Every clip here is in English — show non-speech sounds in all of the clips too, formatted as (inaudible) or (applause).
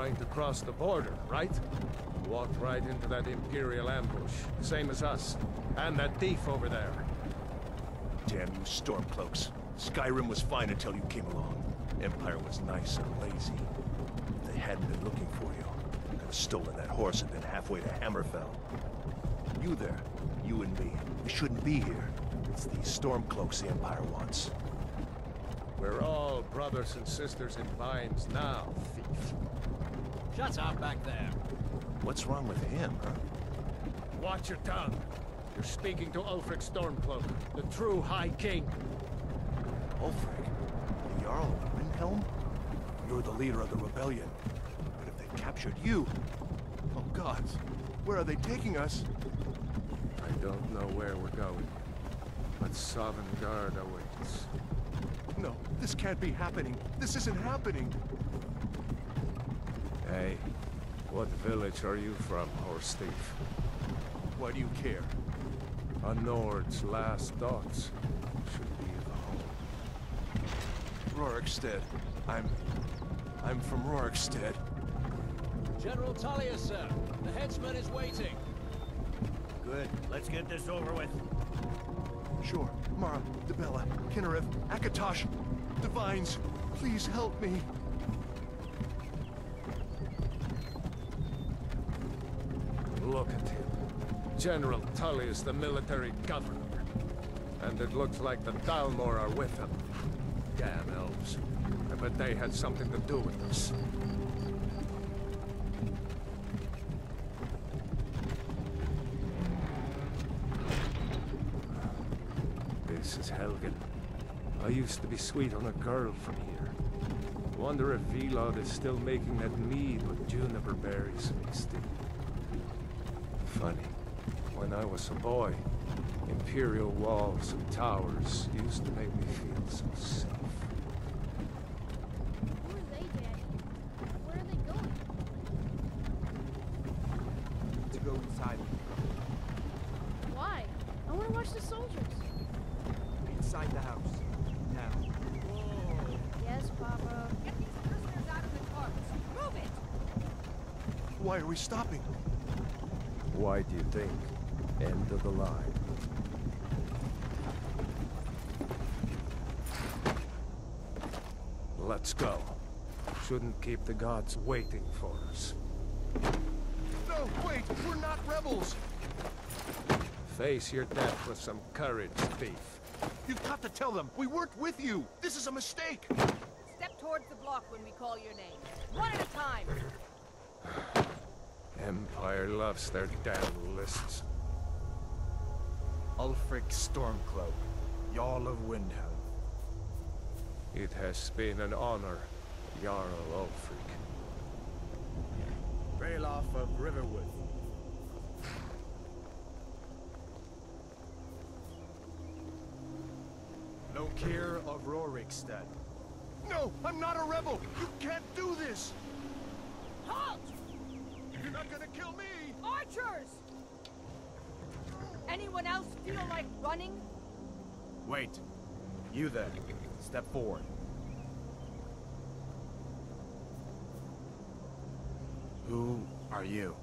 trying to cross the border, right? Walked right into that Imperial ambush, same as us. And that thief over there. Damn you Stormcloaks. Skyrim was fine until you came along. Empire was nice and lazy. If they hadn't been looking for you, could have stolen that horse and been halfway to Hammerfell. You there, you and me, we shouldn't be here. It's these Stormcloaks the Empire wants. We're all brothers and sisters in binds now. Shut up back there. What's wrong with him, huh? Watch your tongue. You're speaking to Ulfric Stormcloak, the true High King. Ulfric? The Jarl of Windhelm? You're the leader of the rebellion. But if they captured you... Oh gods, where are they taking us? I don't know where we're going, but Sovngarde awaits. No, this can't be happening. This isn't happening. Hey, what village are you from, horse thief? Why do you care? A Nord's last thoughts should be the home. Rorikstead. I'm... I'm from Rorikstead. General Tullius, sir. The headsman is waiting. Good. Let's get this over with. Sure. Mara, Dibella, Kynareth, Akatosh, Divines, please help me. Look at him. General Tullius is the military governor. And it looks like the Thalmor are with him. Damn elves. I bet they had something to do with this. This is Helgen. I used to be sweet on a girl from here. Wonder if Vilod is still making that mead with juniper berries mixed in. Funny. When I was a boy, imperial walls and towers used to make me feel so safe. Who are they, Daddy? Where are they going? to go inside. Why? I want to watch the soldiers. Inside the house. Now. Yes, Papa. Get these prisoners out of the carts. Move it! Why are we stopping? Why do you think? End of the line. Let's go. Shouldn't keep the gods waiting for us. No, wait! We're not rebels! Face your death with some courage, thief. You've got to tell them! We weren't with you! This is a mistake! Step towards the block when we call your name. One at a time. (sighs) Empire loves their damn lists. Ulfric Stormcloak, Jarl of Windhelm. It has been an honor, Jarl Ulfric. Ralof of Riverwood. Lokir of Rorikstead. No! I'm not a rebel! You can't do this! Halt! You're not gonna kill me! Archers! Anyone else feel like running? Wait. You then. Step forward. Who are you?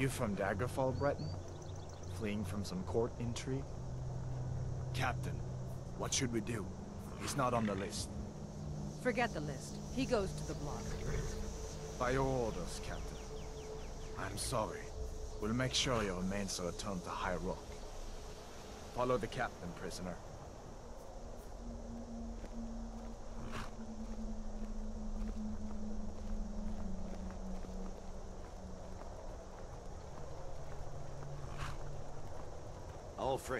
You from Daggerfall, Breton? Fleeing from some court intrigue? Captain, what should we do? He's not on the list. Forget the list. He goes to the block. By your orders, Captain. I'm sorry. We'll make sure your remains are returned to High Rock. Follow the captain, prisoner. Ulfric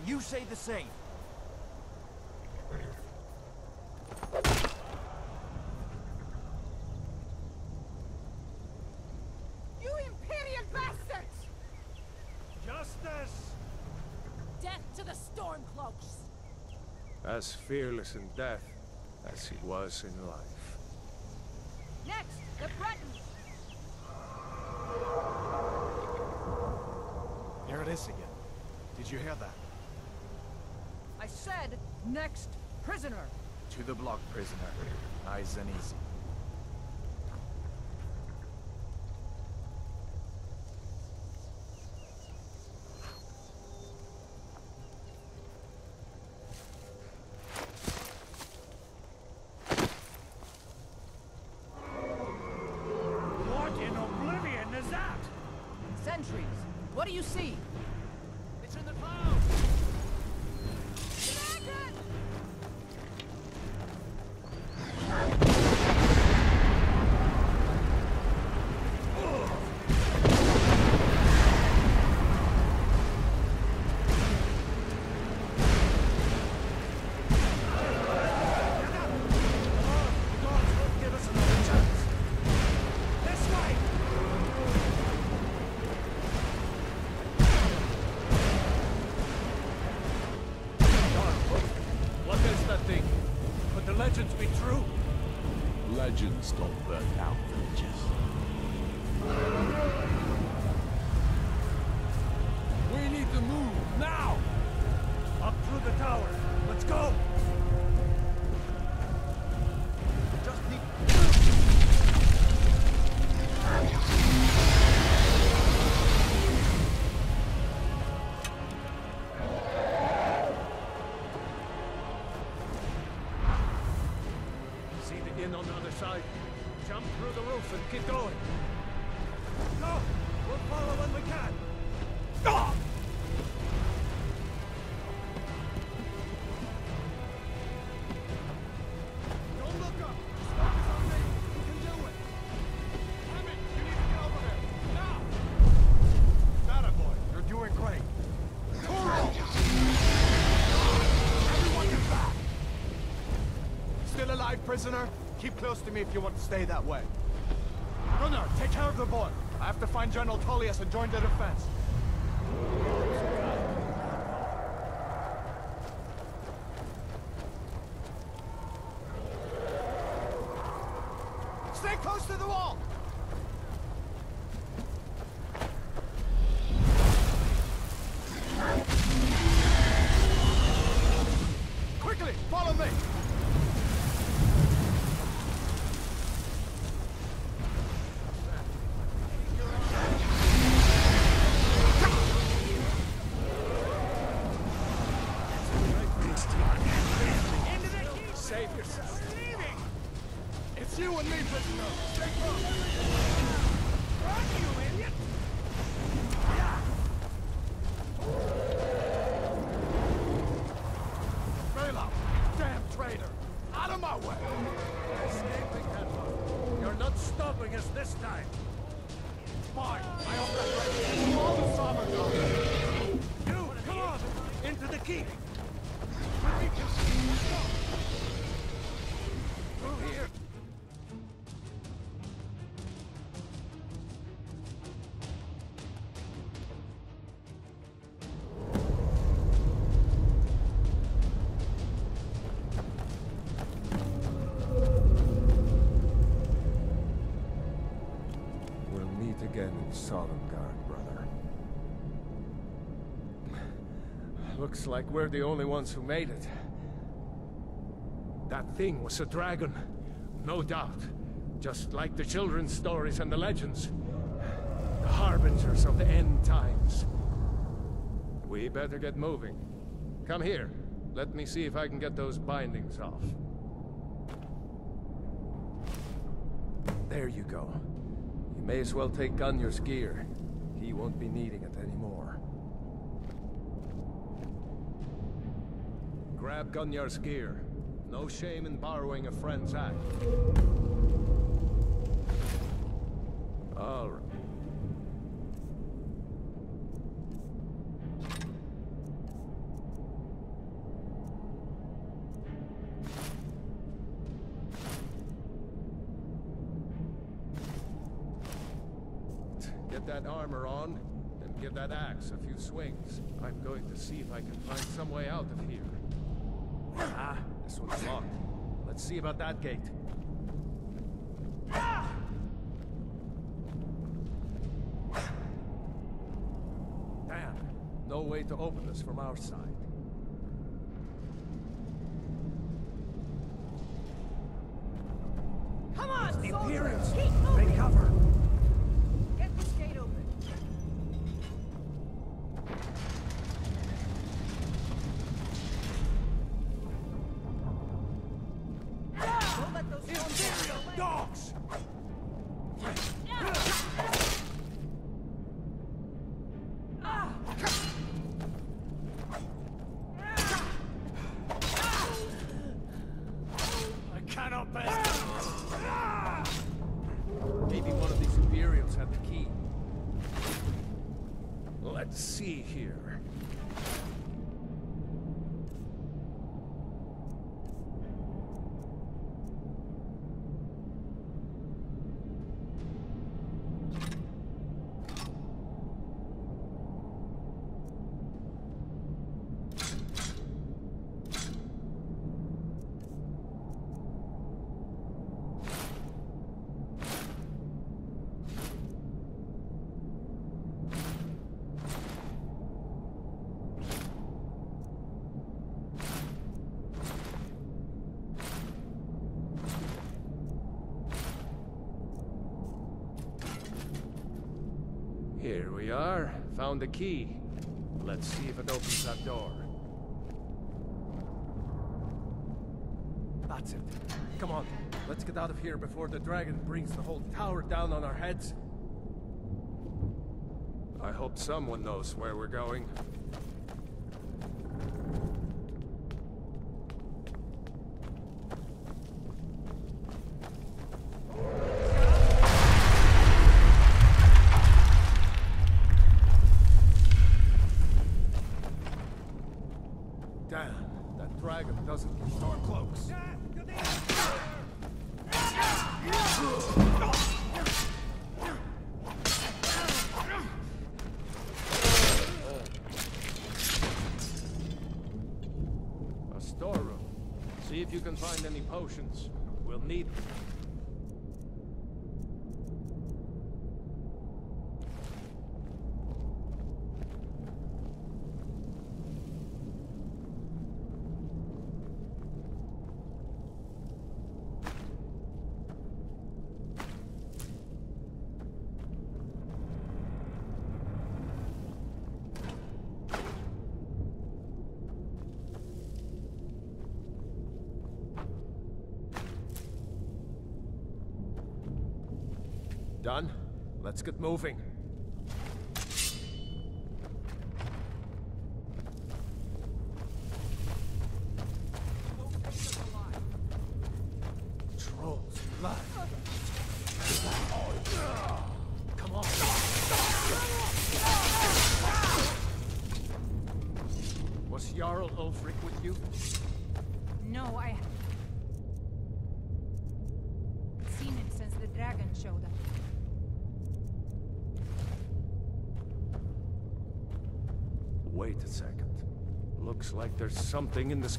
Can you say the same? You Imperial bastards! Justice! Death to the Stormcloaks! As fearless in death as he was in life. Next, the Bretons! There it is again. Did you hear that? Said, next prisoner! To the block, prisoner. Nice and easy. And keep going. Go! We'll follow when we can! Alive, prisoner? Keep close to me if you want to stay that way. Gunnar, take care of the. I have to find General Tullius and join the defense. Stay close to the wall! Looks like we're the only ones who made it. That thing was a dragon. No doubt. Just like the children's stories and the legends. The harbingers of the end times. We better get moving. Come here. Let me see if I can get those bindings off. There you go. You may as well take Gunjar's gear. He won't be needing it anymore. Grab Gunjar's gear. No shame in borrowing a friend's act. All right. Get that armor on, and give that axe a few swings. I'm going to see if I can find some way out of here. One's locked. Let's see about that gate. Damn, no way to open this from our side. Come on! Imperials! Keep moving! Take cover! Here we are. Found the key. Let's see if it opens that door. That's it. Come on. Let's get out of here before the dragon brings the whole tower down on our heads. I hope someone knows where we're going. Doesn't Stormcloaks. A storeroom. See if you can find any potions. We'll need them. Done? Let's get moving. Something in this...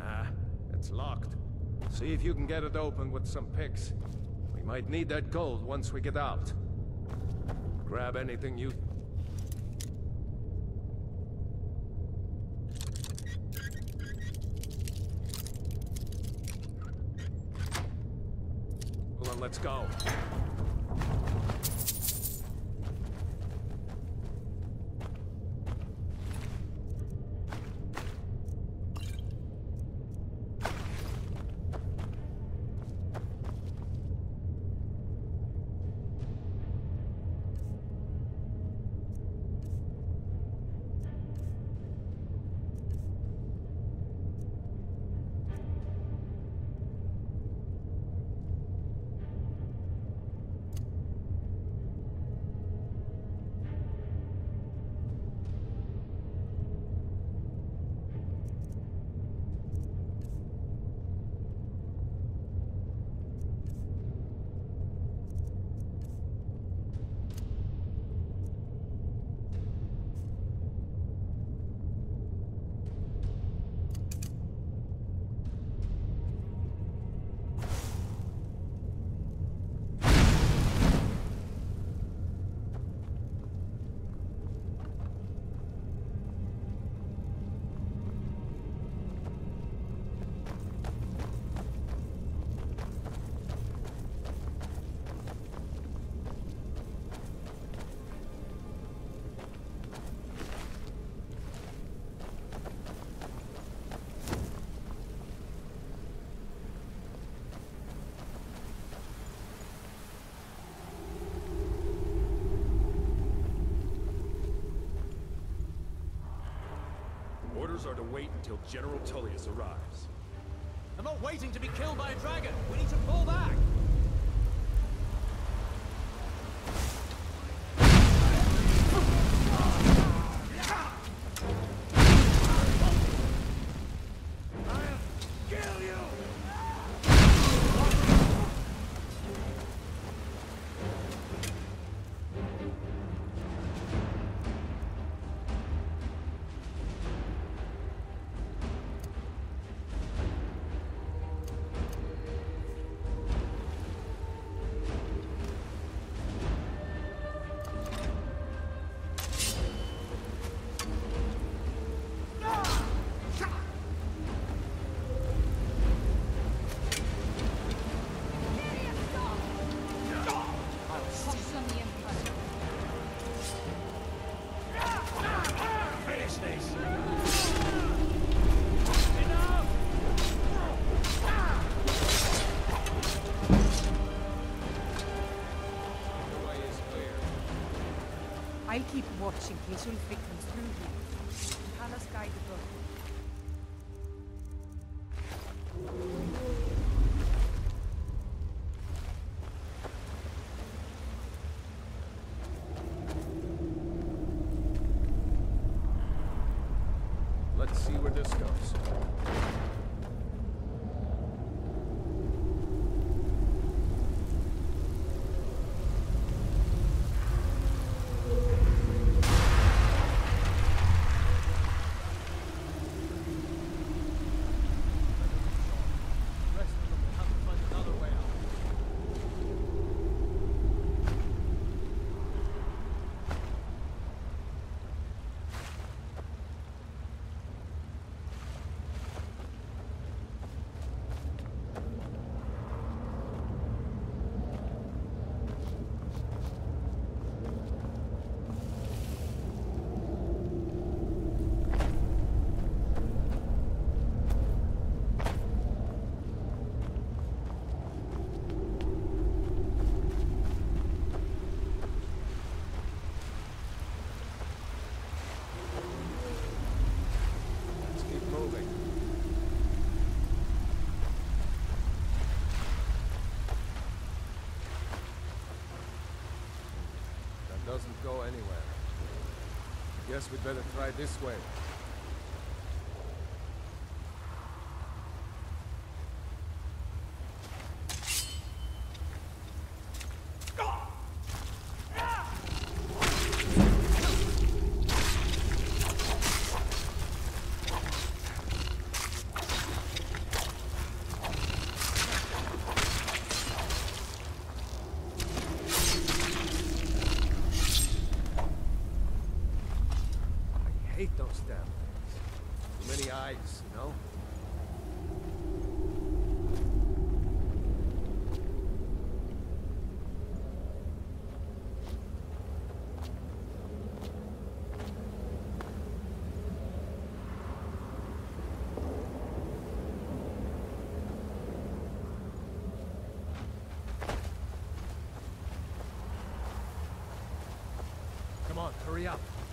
Ah, it's locked. See if you can get it open with some picks. We might need that gold once we get out. Grab anything you... Well, let's go. Orders are to wait until General Tullius arrives. I'm not waiting to be killed by a dragon. We need to pull back. Comes through here. Guide the book. Let's see where this goes. Doesn't go anywhere. Guess we'd better try this way. Hurry up.